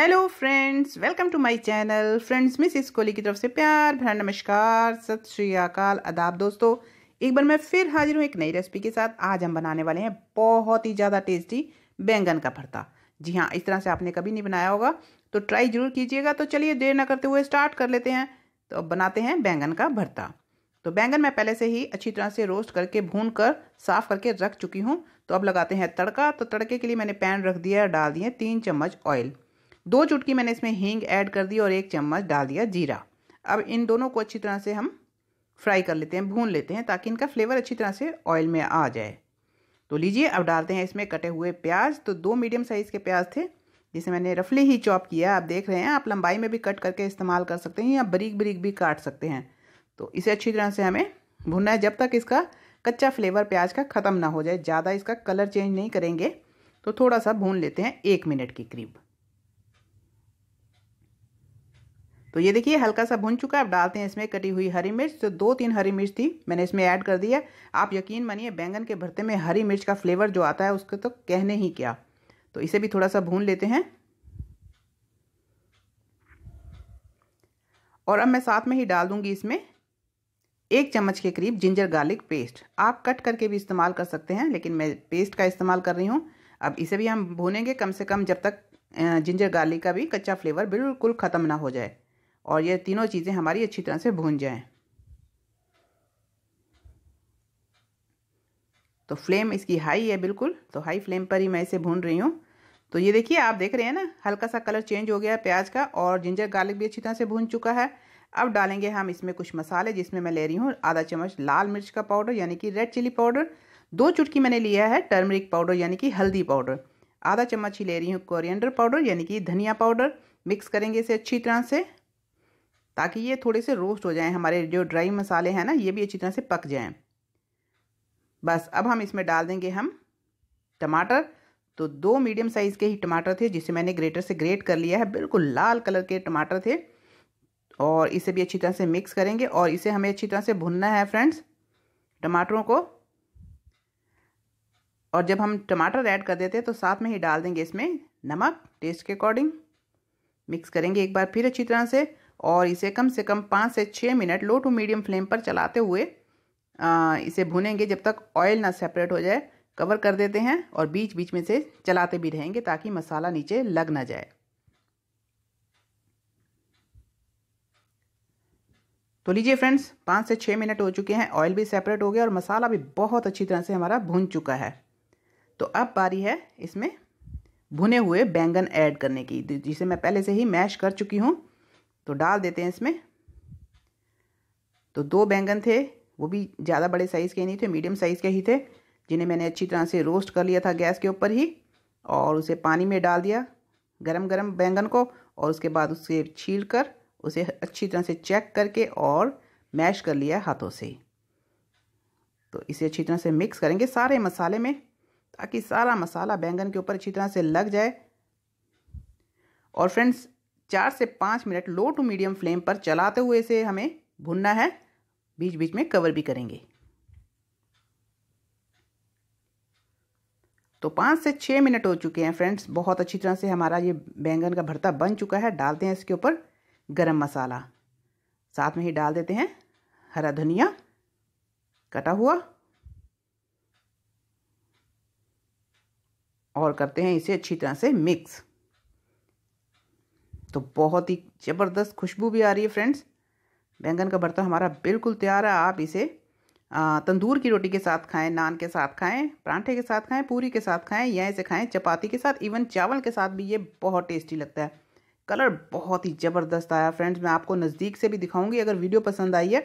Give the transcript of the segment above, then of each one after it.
Hello friends welcome to my channel friends miss Kohli की तरफ़ से प्यार भरा नमस्कार। सत श्री अकाल। अदाब दोस्तों। एक बार मैं फिर हाजिर हूँ एक नई रेसिपी के साथ। आज हम बनाने वाले हैं बहुत ही ज़्यादा टेस्टी बैंगन का भरता। जी हाँ इस तरह से आपने कभी नहीं बनाया होगा तो ट्राई ज़रूर कीजिएगा। तो चलिए देर ना करते हुए स्टार्ट कर लेते हैं। तो अब बनाते हैं बैंगन का भरता। तो बैंगन मैं पहले से ही अच्छी तरह से रोस्ट करके भून कर साफ़ करके रख चुकी हूँ। तो अब लगाते हैं तड़का। तो तड़के के लिए मैंने पैन रख दिया डाल दिए तीन चम्मच ऑयल दो चुटकी मैंने इसमें हींग ऐड कर दी और एक चम्मच डाल दिया जीरा। अब इन दोनों को अच्छी तरह से हम फ्राई कर लेते हैं, भून लेते हैं ताकि इनका फ्लेवर अच्छी तरह से ऑयल में आ जाए। तो लीजिए, अब डालते हैं इसमें कटे हुए प्याज। तो दो मीडियम साइज़ के प्याज थे, जिसे मैंने रफली ही चॉप किया आप देख रहे हैं, आप लंबाई में भी कट करके इस्तेमाल कर सकते हैं या बरीक बरीक भी काट सकते हैं। तो इसे अच्छी तरह से हमें भुनना है, जब तक इसका कच्चा फ्लेवर प्याज का ख़त्म ना हो जाए। ज़्यादा इसका कलर चेंज नहीं करेंगे। तो थोड़ा सा भून लेते हैं एक मिनट के करीब। तो ये देखिए हल्का सा भुन चुका है। अब डालते हैं इसमें कटी हुई हरी मिर्च। तो दो तीन हरी मिर्च थी, मैंने इसमें ऐड कर दिया। आप यकीन मानिए, बैंगन के भरते में हरी मिर्च का फ्लेवर जो आता है, उसको तो कहने ही क्या। तो इसे भी थोड़ा सा भून लेते हैं। और अब मैं साथ में ही डाल दूँगी इसमें एक चम्मच के करीब जिंजर गार्लिक पेस्ट। आप कट करके भी इस्तेमाल कर सकते हैं, लेकिन मैं पेस्ट का इस्तेमाल कर रही हूँ। अब इसे भी हम भूनेंगे। कम से कम जब तक जिंजर गार्लिक का भी कच्चा फ्लेवर बिल्कुल ख़त्म ना हो जाए। और ये तीनों चीज़ें हमारी अच्छी तरह से भून जाएँ। तो फ्लेम इसकी हाई है बिल्कुल तो हाई फ्लेम पर ही मैं इसे भून रही हूँ। तो ये देखिए, आप देख रहे हैं ना हल्का सा कलर चेंज हो गया है प्याज का, और जिंजर गार्लिक भी अच्छी तरह से भून चुका है। अब डालेंगे हम इसमें कुछ मसाले, जिसमें मैं ले रही हूँ आधा चम्मच लाल मिर्च का पाउडर, यानी कि रेड चिली पाउडर। दो चुटकी मैंने लिया है टर्मरिक पाउडर, यानी कि हल्दी पाउडर। आधा चम्मच ही ले रही हूँ कोरिएंडर पाउडर, यानी कि धनिया पाउडर। मिक्स करेंगे इसे अच्छी तरह से। ताकि ये थोड़े से रोस्ट हो जाएँ, हमारे जो ड्राई मसाले हैं ना, ये भी अच्छी तरह से पक जाएँ। बस, अब हम इसमें डाल देंगे हम टमाटर। तो दो मीडियम साइज़ के ही टमाटर थे, जिसे मैंने ग्रेटर से ग्रेट कर लिया है। बिल्कुल लाल कलर के टमाटर थे। और इसे भी अच्छी तरह से मिक्स करेंगे और इसे हमें अच्छी तरह से भुनना है, फ्रेंड्स, टमाटरों को। और जब हम टमाटर ऐड कर देते हैं तो साथ में ही डाल देंगे इसमें नमक, टेस्ट के अकॉर्डिंग। मिक्स करेंगे एक बार फिर अच्छी तरह से। और इसे कम से कम पाँच से छः minute low to medium flame पर चलाते हुए आ, इसे भुनेंगे। जब तक ऑयल ना सेपरेट हो जाए कवर कर देते हैं और बीच बीच में से चलाते भी रहेंगे ताकि मसाला नीचे लग ना जाए। तो लीजिए फ्रेंड्स पाँच से छः मिनट हो चुके हैं ऑयल भी सेपरेट हो गया और मसाला भी बहुत अच्छी तरह से हमारा भुन चुका है। तो अब बारी है इसमें भुने हुए बैंगन ऐड करने की जिसे मैं पहले से ही मैश कर चुकी हूँ। तो डाल देते हैं इसमें। तो दो बैंगन थे, वो भी ज़्यादा बड़े साइज़ के नहीं थे मीडियम साइज़ के ही थे, जिन्हें मैंने अच्छी तरह से रोस्ट कर लिया था गैस के ऊपर ही, और उसे पानी में डाल दिया गरम गरम बैंगन को, और उसके बाद उसे छील कर, उसे अच्छी तरह से चेक करके और मैश कर लिया हाथों से। तो इसे अच्छी तरह से मिक्स करेंगे सारे मसाले में, ताकि सारा मसाला बैंगन के ऊपर अच्छी तरह से लग जाए। और फ्रेंड्स चार से पाँच minute low to medium flame पर चलाते हुए इसे हमें भुनना है। बीच बीच में कवर भी करेंगे। तो पाँच से छः मिनट हो चुके हैं फ्रेंड्स। बहुत अच्छी तरह से हमारा ये बैंगन का भरता बन चुका है। डालते हैं इसके ऊपर गरम मसाला। साथ में ही डाल देते हैं हरा धनिया। कटा हुआ। और करते हैं इसे अच्छी तरह से मिक्स। तो बहुत ही ज़बरदस्त खुशबू भी आ रही है फ्रेंड्स बैंगन का भरता हमारा बिल्कुल तैयार है। आप इसे तंदूर की रोटी के साथ खाएँ, नान के साथ खाएँ, परांठे के साथ खाएँ, पूरी के साथ खाएँ या इसे खाएँ, चपाती के साथ इवन चावल के साथ भी ये बहुत टेस्टी लगता है। कलर बहुत ही ज़बरदस्त आया फ्रेंड्स मैं आपको नज़दीक से भी दिखाऊँगी, अगर वीडियो पसंद आई है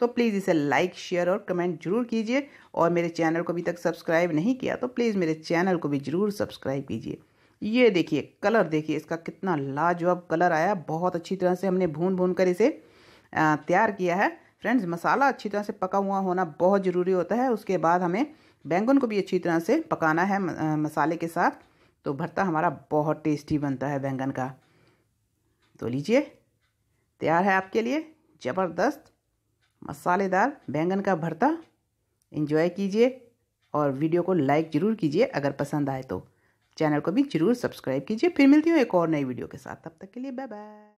तो प्लीज़ इसे लाइक शेयर और कमेंट ज़रूर कीजिए। और मेरे चैनल को अभी तक सब्सक्राइब नहीं किया तो प्लीज़ मेरे चैनल को भी ज़रूर सब्सक्राइब कीजिए। ये देखिए, कलर देखिए, इसका कितना लाजवाब कलर आया। बहुत अच्छी तरह से हमने भून भून कर इसे तैयार किया है। फ्रेंड्स, मसाला अच्छी तरह से पका हुआ होना बहुत ज़रूरी होता है। उसके बाद हमें बैंगन को भी अच्छी तरह से पकाना है मसाले के साथ। तो भरता हमारा बहुत टेस्टी बनता है बैंगन का। तो लीजिए, तैयार है आपके लिए। ज़बरदस्त, मसालेदार बैंगन का भरता। इन्जॉय कीजिए और वीडियो को लाइक ज़रूर कीजिए अगर पसंद आए तो। चैनल को भी ज़रूर सब्सक्राइब कीजिए। फिर मिलती हूँ एक और नई वीडियो के साथ। तब तक के लिए बाय बाय।